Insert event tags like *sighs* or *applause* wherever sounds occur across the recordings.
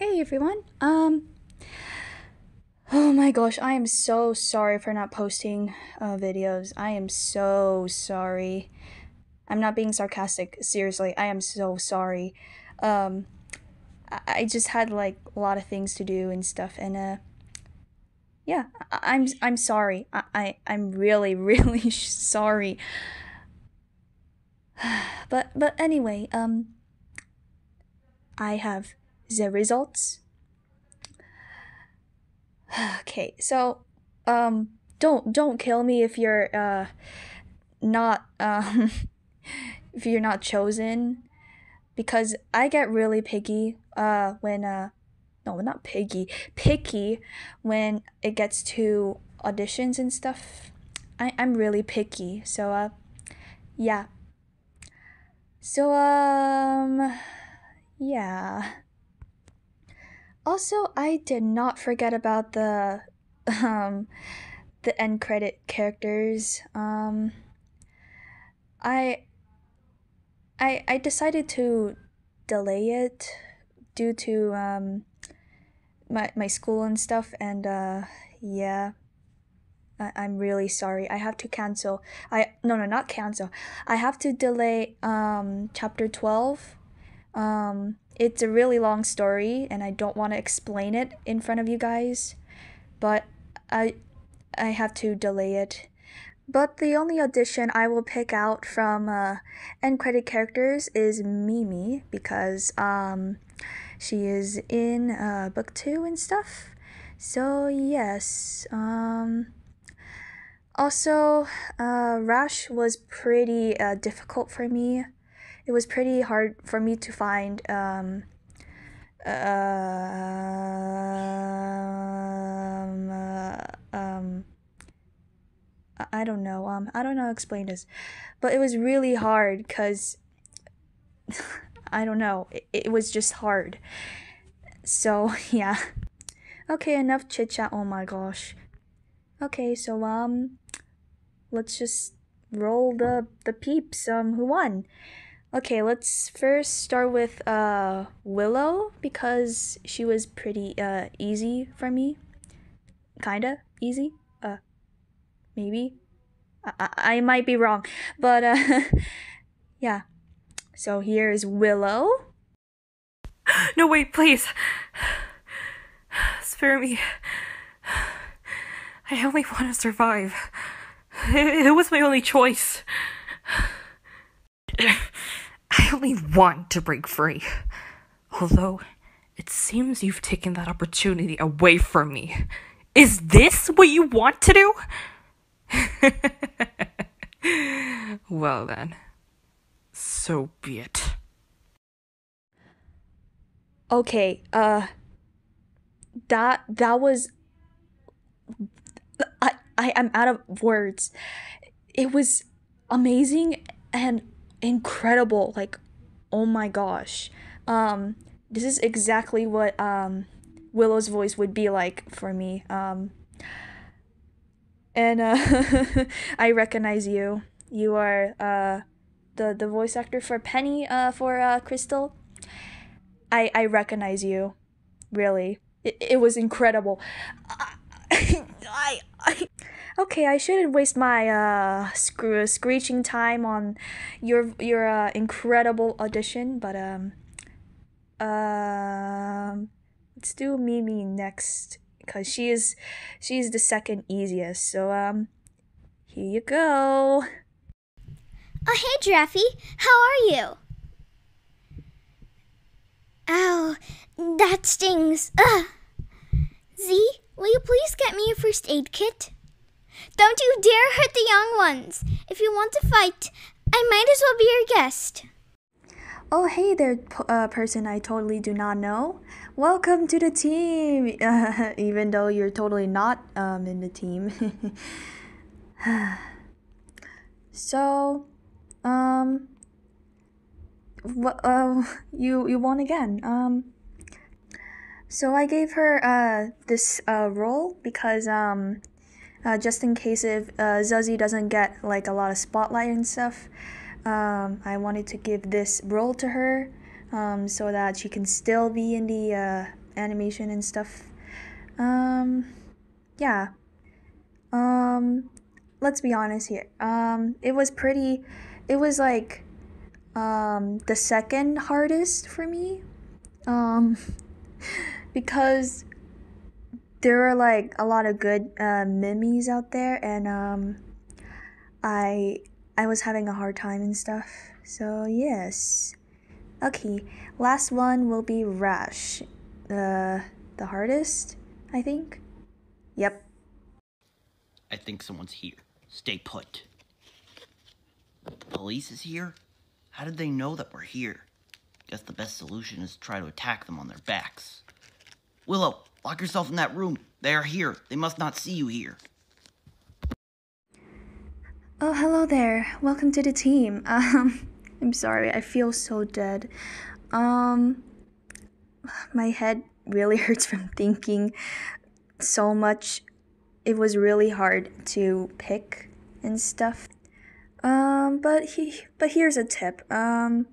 Hey everyone. Um Oh my gosh, I am so sorry for not posting uh, videos. I am so sorry. I'm not being sarcastic. Seriously, I am so sorry. Um I, I just had like a lot of things to do and stuff and uh yeah, I, I'm I'm sorry. I, I I'm really *laughs* really sorry. *sighs* but but anyway, um I have the results. *sighs* okay, so um don't don't kill me if you're uh not um *laughs* if you're not chosen because I get really picky uh when uh no not piggy picky when it gets to auditions and stuff. I, I'm really picky so uh yeah. So um yeah. Also, I did not forget about the *laughs* um the end credit characters. Um I I I decided to delay it due to um my my school and stuff and uh yeah. I, I'm really sorry. I have to cancel. I no no not cancel. I have to delay um chapter 12 um, it's a really long story, and I don't want to explain it in front of you guys, but I I have to delay it. But the only audition I will pick out from uh, end credit characters is Mimi because um, she is in uh, book two and stuff. So yes. Um, also, uh, Rash was pretty uh, difficult for me it was pretty hard for me to find um, um, uh, um, I don't know. Um, I don't know how to explain this, but it was really hard because *laughs* I don't know. It, it was just hard. So *laughs* yeah. Okay, enough chit chat. Oh my gosh. Okay, so um, let's just roll the the peeps. Um, who won? Okay, let's first start with uh, Willow because she was pretty uh, easy for me. Kinda easy. Uh, maybe. I, I, might be wrong, but uh, *laughs* yeah. So here is Willow. No, wait, please. Spare me. I only want to survive. It, it was my only choice. I only want to break free. Although, it seems you've taken that opportunity away from me. Is this what you want to do? *laughs* well, then, so be it. Okay, uh, that that was. I I am out of words. It was amazing and incredible like oh my gosh. Um this is exactly what um willow's voice would be like for me. Um and uh *laughs* i recognize you. You are uh the the voice actor for penny uh for uh crystal. I i recognize you really. It, it was incredible. I, I, I Okay, I shouldn't waste my uh screw screeching time on your your uh, incredible audition, but um um let's do Mimi next because she is she's the second easiest. So um here you go. Oh hey Giraffe, how are you? Ow, that stings. Ugh. Z, will you please get me a first aid kit? Don't you dare hurt the young ones. If you want to fight, I might as well be your guest. Oh, hey there, uh, person I totally do not know. Welcome to the team, uh, *laughs* even though you're totally not um, in the team. *sighs* so, um, uh, you you won again. Um, so I gave her uh, this uh, role because um, uh, just in case if uh, Zazie doesn't get like a lot of spotlight and stuff. Um, I wanted to give this role to her um, so that she can still be in the uh, animation and stuff. Um, yeah. Um, let's be honest here. Um, it was pretty. It was like um the second hardest for me. Um, *laughs* because there are like a lot of good uh, out there, and um, I I was having a hard time and stuff. So yes. Okay, last one will be Rash. The the hardest, I think. Yep. I think someone's here. Stay put. The police is here? How did they know that we're here? Guess the best solution is to try to attack them on their backs. Willow, lock yourself in that room. They are here. They must not see you here. Oh, hello there. Welcome to the team. *laughs* Um, I'm sorry. I feel so dead. Um, my head really *laughs* hurts from thinking so much. It was really hard to pick and stuff. Um, but he, but here's a tip. Um,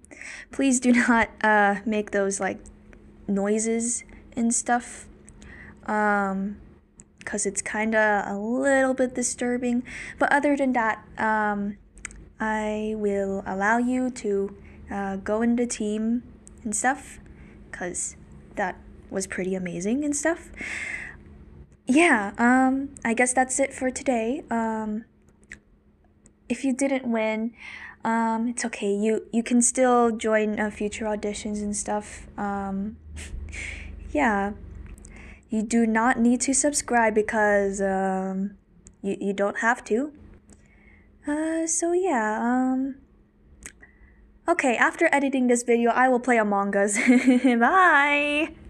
please do *laughs* not uh make those like noises and stuff. Um, cause it's kind of a little bit disturbing. But other than that, um, I will allow you to uh, go in the team and stuff, cause that was pretty amazing and stuff. Yeah. Um, I guess that's it for today. Um if you didn't win, um, it's okay. You you can still join uh, future auditions and stuff. Um, *laughs* yeah, you do not need to subscribe because um, you you don't have to. Uh, so yeah. Um. Okay, after editing this video, I will play Among Us. *laughs* Bye.